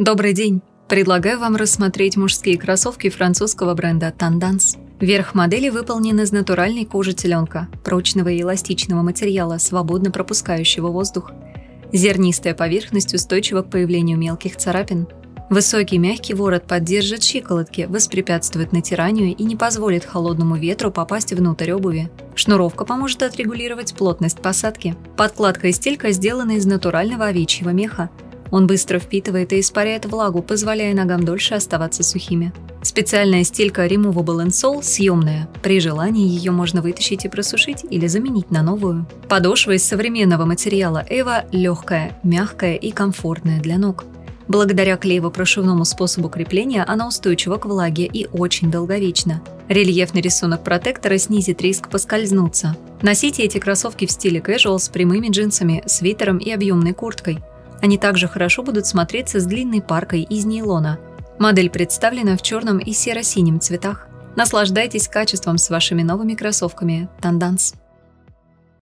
Добрый день! Предлагаю вам рассмотреть мужские кроссовки французского бренда Tendance. Верх модели выполнен из натуральной кожи теленка, прочного и эластичного материала, свободно пропускающего воздух. Зернистая поверхность устойчива к появлению мелких царапин. Высокий мягкий ворот поддержит щиколотки, воспрепятствует натиранию и не позволит холодному ветру попасть внутрь обуви. Шнуровка поможет отрегулировать плотность посадки. Подкладка и стелька сделаны из натурального овечьего меха, он быстро впитывает и испаряет влагу, позволяя ногам дольше оставаться сухими. Специальная стелька Removable Insole съемная. При желании ее можно вытащить и просушить или заменить на новую. Подошва из современного материала Эва легкая, мягкая и комфортная для ног. Благодаря клеево-прошивному способу крепления она устойчива к влаге и очень долговечна. Рельефный рисунок протектора снизит риск поскользнуться. Носите эти кроссовки в стиле casual с прямыми джинсами, свитером и объемной курткой – они также хорошо будут смотреться с длинной паркой из нейлона. Модель представлена в черном и серо-синем цветах. Наслаждайтесь качеством с вашими новыми кроссовками Tendance.